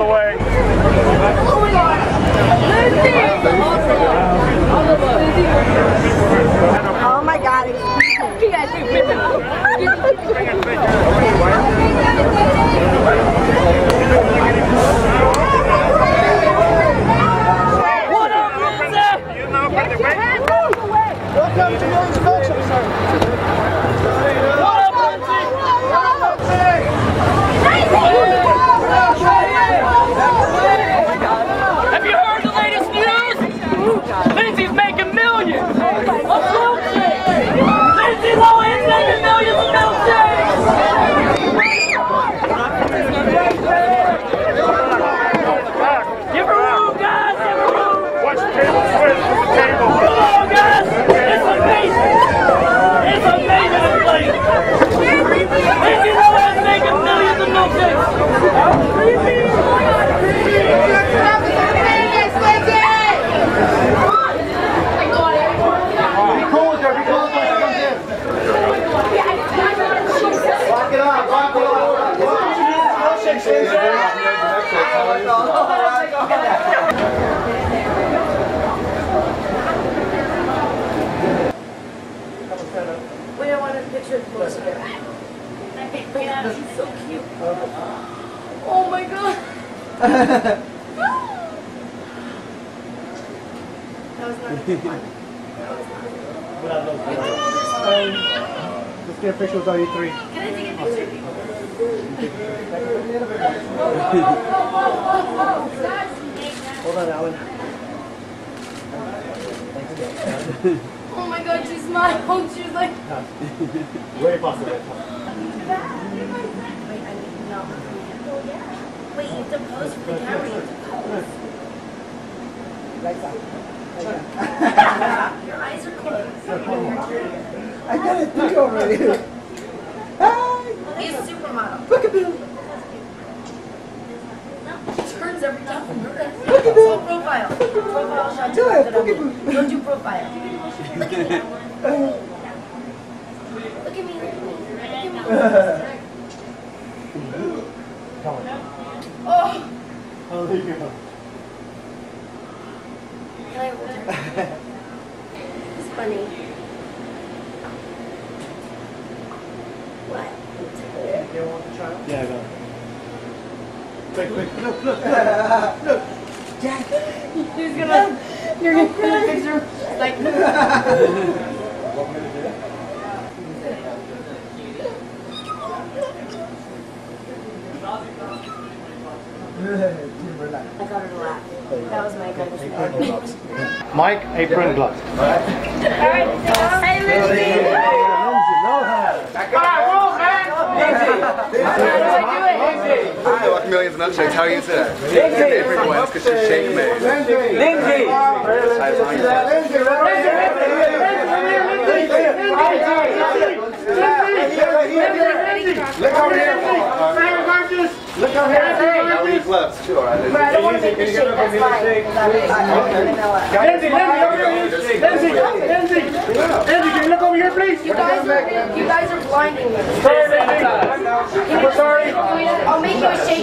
of the way. Oh my god. You know, but the way- Have you heard the latest news? Lindsay's making millions of milkshakes. Lindsay Lohan's making millions of milkshakes. Give her room, guys. Give her room. Watch the table switch with the table. Come on, guys. It's amazing. It's amazing, everybody. Lindsay Lohan's making millions of milkshakes. Wait, I want a picture of both of them. She's so cute. Oh my god. that was not fun. Um, Let's get a picture with all you three. Can I take a picture of you? Hold on, Alan. Oh my god, she smiled. She was like, way Very possible. wait, I need no. Wait, you have to pose for the camera. You have to pose. You like that? Your eyes are closed. I got it three already. He's a supermodel. Look at Turns every time. Look at Full profile. Profile shot. Do it, Don't peekaboo. Don't do profile. Look at me. Look at me. Look at me. Oh, Oh, I hold her? It's funny. What? You want to try? Yeah, I got it. Quick, quick, look, look, look. He's gonna, you're gonna put a picture, like, Relax. I got her to laugh. That was my accomplishment. Mike, apron, gloves. Hey, Lindsay! Hi, welcome Millions of Milkshakes. How are you today? Favorite ones because she's shake made. Look over here. Look over here. Now we need gloves too, alright? But I don't want to make the shake, that's fine. because I'm- I'm vanilla. Lindsay, Lindsay, over here. Lindsay, Lindsay. Lindsay, can you look over here, please? You guys are, you guys are blinding me. Sorry, Lindsay. Can you sorry? I'll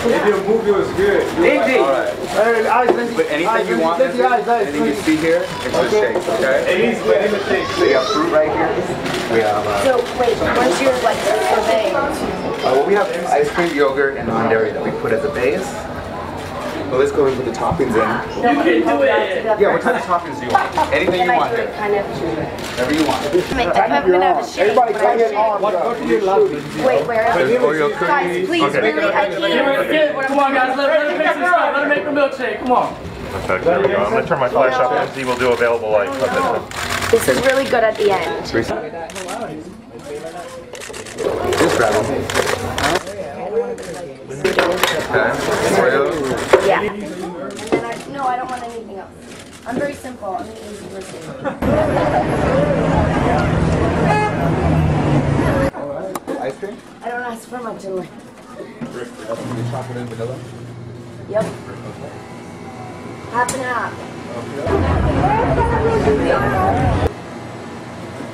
If your movie was good. Eyes, Lindsay. But anything you want, Lindsay, eyes, eyes. anything you see here, it's just shakes, okay? Easy, let him shake. So you have fruit right here. We have, uh, So wait, once you're like surveying, uh, well, we have ice cream, yogurt, and non-dairy that we put as a base. Well, let's go and put the toppings in. no, you can do it. Yeah, what type of toppings do you want? Anything you want it kind of. Whatever you want. Make, if I'm gonna have a shake, Everybody when I come in on. What, what do you love, Wait, where? There's Oreo Guys, please, Okay. really, I can't. Come on, guys. Let, let her make some stuff. Let her make her milkshake. Come on. Okay, there we go. I'm gonna turn my flash up and see we'll do available like a minute. This is really good at the end. Just grab them. Okay. Oreos. Yeah. And then I, no, I don't want anything else. I'm very simple. I'm an easy person. Right. Ice cream? I don't ask for much in life. Chocolate and vanilla. Yep. Half and half.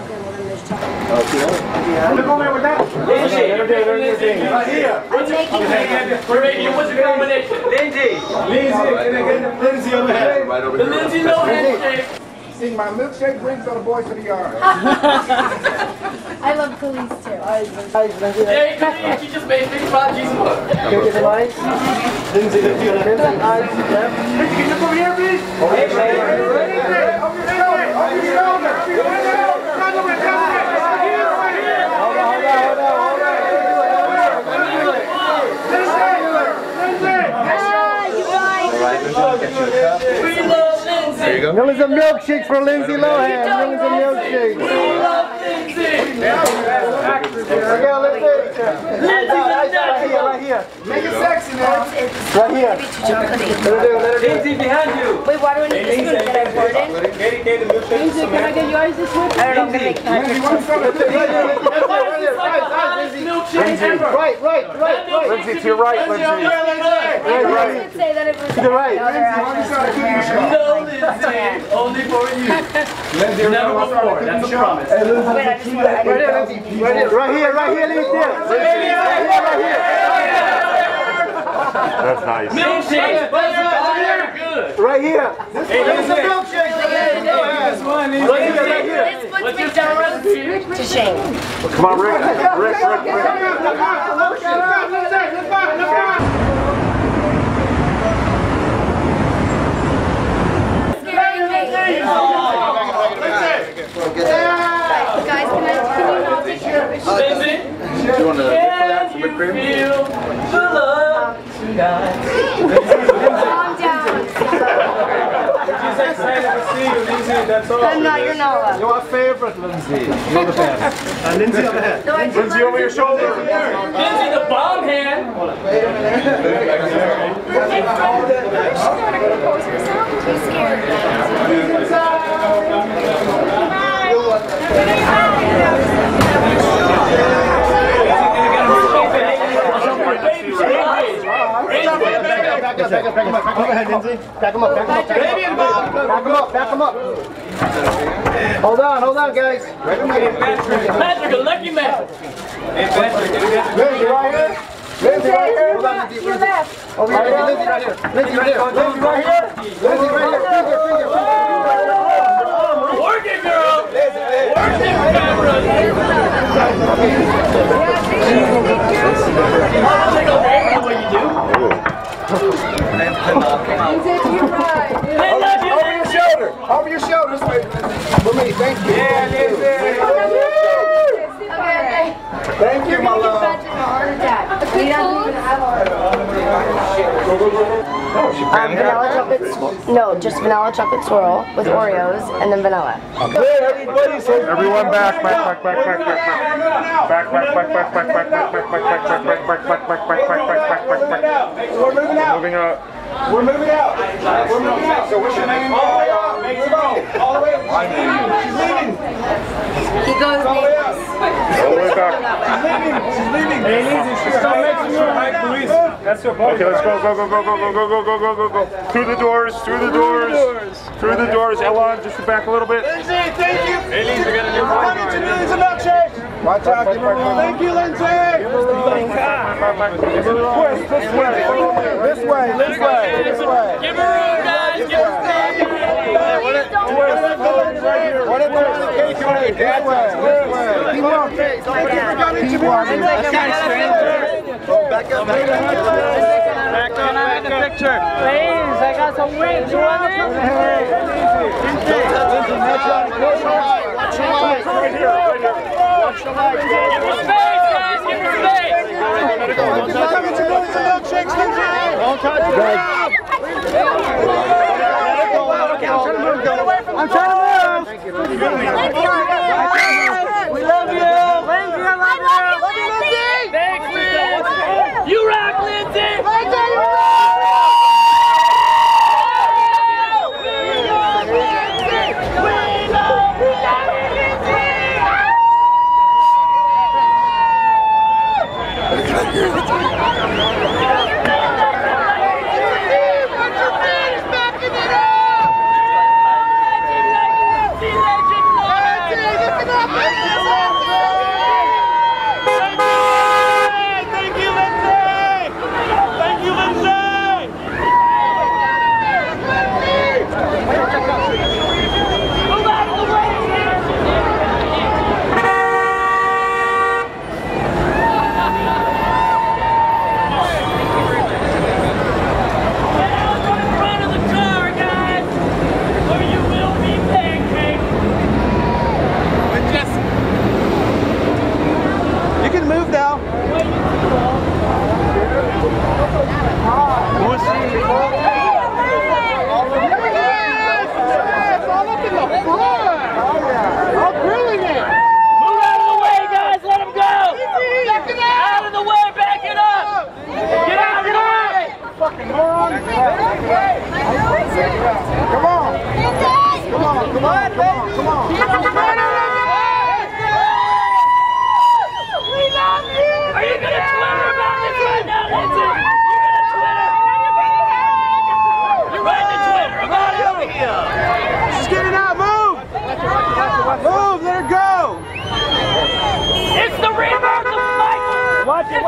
Okay, well then there's chocolate. Oh, yeah. Look over there with that. Lindsay. Lindsay. Right here. I'm taking it. We're making it. What's the combination? Lindsay. Lindsay. Can I get the Lindsay over here? Right over here. The Lindsay no handshake. See, my milkshake brings all the boys to the yard. I love police too. I love Yeah, she just made 55 G's a month. Can you get the lights? Lindsay, if you want to. Lindsay, can you come over here, please? Over here, over here, over here, over here, over here, over here. Millie's a milkshake for Lindsay Lohan. Millie's a milkshake. We love Lindsay. Yeah, let's here. Make it sexy, man. Right here. Lindsay, behind you. Wait, why don't need this one? Did I? Lindsay, can I get yours this one? I don't know. Lindsay, you want right, start right, right, Right there, right there. Right, right, right, right. Lindsay, to your right, Lindsay. Right, right. I didn't say that right, was. To the right. Lindsay, why do right, start with this? right, Lindsay. Only for you. Lindsay, never before. That's a promise. Right here, right here, Lindsay. Right here, right here. That's nice. Milkshakes, right good. Right here. This hey, one is a milkshake. This one is right here. What's your recipe? To. Well, come on, Rick. Rick, Rick, Rick. Look out, look out, look out, look out, look out. Guys, can I, can you not take your picture? Do you want to get for that from the cream? Calm down. She's excited to see you, Lindsay. That's all. I'm not, you're not. You're my favorite, Lindsay. You're the best. Uh, Lindsay, over here. No, Lindsay, over your shoulder. Lindsay, the bomb hand. Wait a minute. She's going to compose herself. She's scared. Bye. Bye. Back up, back up, back him up. Go ahead, Lindsay. Back him up, back him up. Back him up, back him up. Hold on, hold on, guys. Patrick, a lucky man. Lindsay, right here. Lindsay, right here. Hold on, Lindsay. Your left. Over here, Lindsay, right here. Lindsay, right here. Lindsay, right here. Lindsay, right here. Finger, finger, finger. Work it, girl. Work it, camera. I'll over your shoulder. Over shoulders, baby. For me, thank you. Yeah, thank you. Thank you, my love okay. Heart attack. He doesn't even have a heart attack. Um, vanilla chocolate, sw- no, just vanilla chocolate swirl with Oreos and then vanilla. everybody say Everyone back, back, back, back, back, back, back. Back, back, back, back, back, back, back, back, back, back, back, back, back, back, back, back, back, back, back, back. Back. We're moving out. Moving up. We're moving out. We're moving out. So what's your name? All the way up. Make it go. All the way up. She's leaving. He goes nameless. All the way back. She's leaving. Hey, Lindsay, she's still making you right, Luis. That's your boy. Okay, let's go, go, go, go, go, go, go, go, go, go, go, go. Through the doors, through the doors. Through the doors. Elon, just back a little bit. Lindsay, thank you. Hey, Lindsay, we got a new Coming to millions of milkshakes. Watch out, give her room. Thank you, Lindsay. Twist, this way. This way, this way, this way. Give her room, guys. Give her room. Put it, put it over the case plate. That way. Keep on. Keep on. Let's get a stranger. Back up. Back up. Back up. Can I have a picture? Please, I got some wings. You want it? Hey. Watch your light. Right here. Right here. Watch your light. Give her space, guys. Give her space. Don't touch it. Don't touch it. Don't touch it. I'm trying to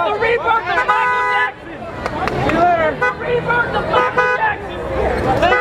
The rebirth of Michael Jackson! See you later. The rebirth of Michael Jackson!